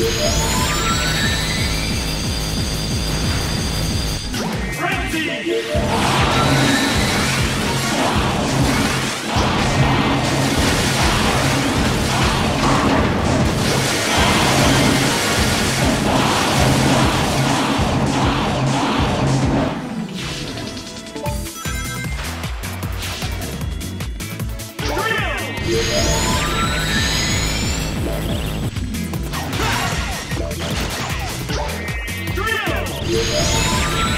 Yeah. Yeah.